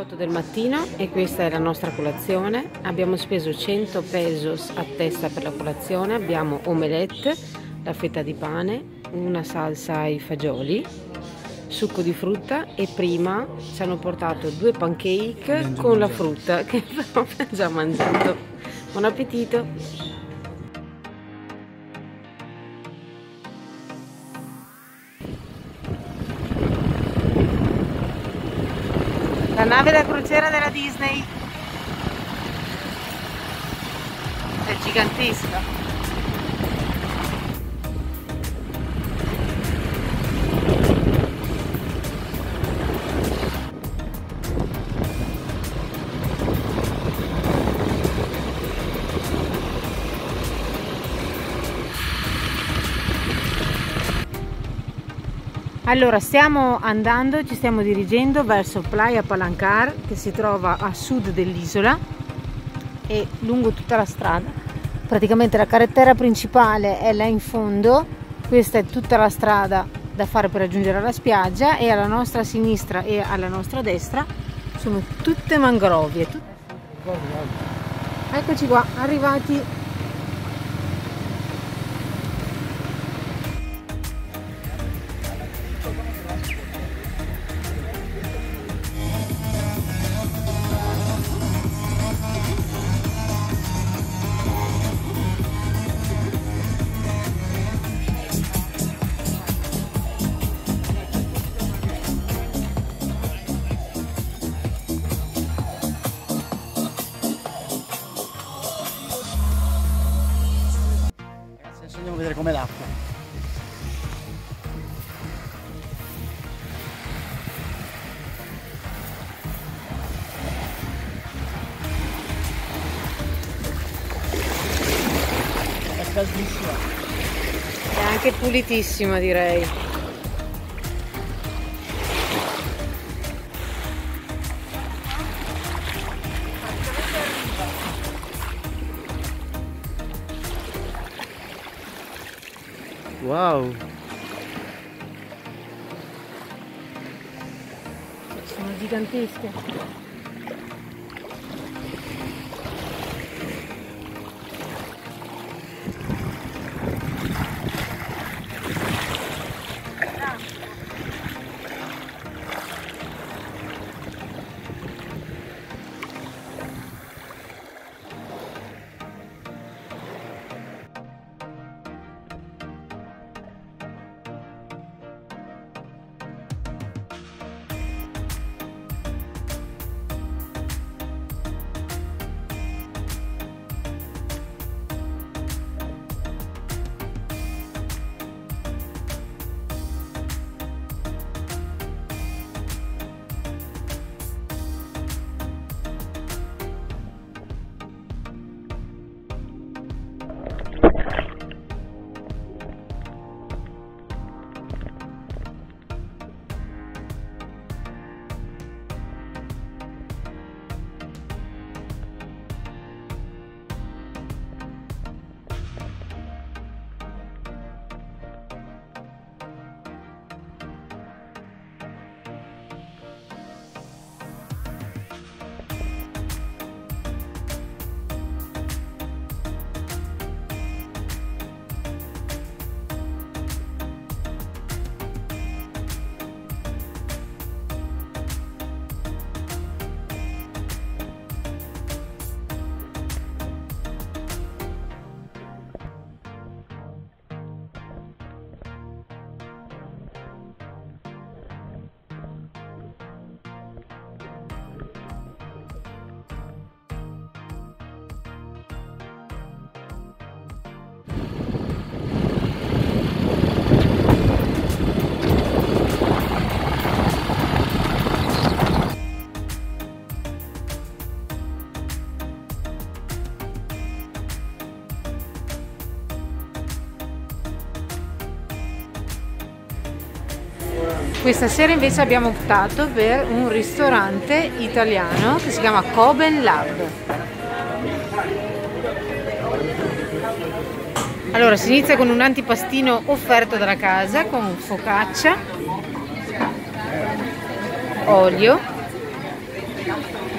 8 del mattino e questa è la nostra colazione. Abbiamo speso 100 pesos a testa per la colazione. Abbiamo omelette, la fetta di pane, una salsa ai fagioli, succo di frutta e prima ci hanno portato due pancake con la frutta che abbiamo già mangiato. Buon appetito! La nave da crociera della Disney è gigantesca. Allora stiamo andando, ci stiamo dirigendo verso Playa Palancar che si trova a sud dell'isola e lungo tutta la strada. Praticamente la carrettera principale è là in fondo, questa è tutta la strada da fare per raggiungere la spiaggia e alla nostra sinistra e alla nostra destra sono tutte mangrovie. Eccoci qua, arrivati Caldissima. È anche pulitissima direi. Wow! Sono gigantesche. Questa sera invece abbiamo optato per un ristorante italiano che si chiama Coben Lab. Allora, si inizia con un antipastino offerto dalla casa con focaccia, olio,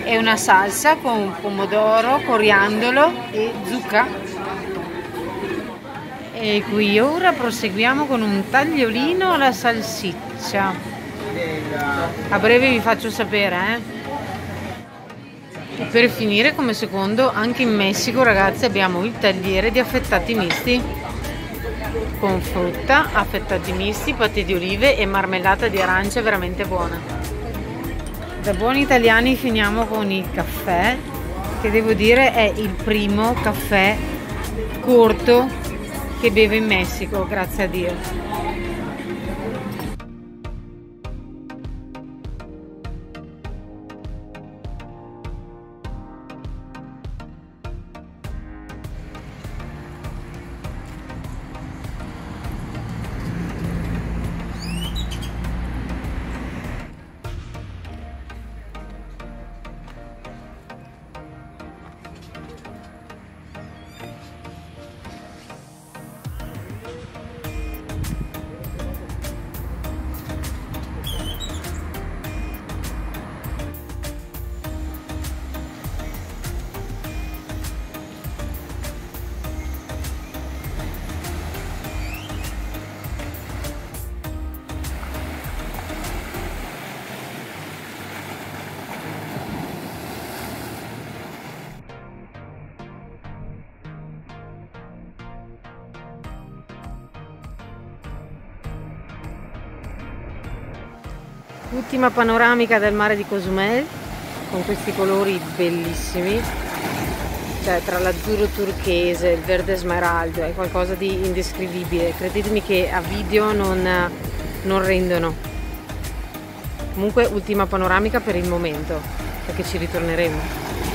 è una salsa con pomodoro, coriandolo e zucca. E qui ora proseguiamo con un tagliolino alla salsiccia. A breve vi faccio sapere, eh. Per finire, come secondo, anche in Messico, ragazzi, abbiamo il tagliere di affettati misti con frutta, affettati misti, paté di olive e marmellata di arancia veramente buona. Da buoni italiani finiamo con il caffè, che devo dire è il primo caffè corto che bevo in Messico, grazie a Dio. Ultima panoramica del mare di Cozumel con questi colori bellissimi, cioè tra l'azzurro turchese, il verde smeraldo, è qualcosa di indescrivibile. Credetemi che a video non, non rendono. Comunque ultima panoramica per il momento, perché ci ritorneremo.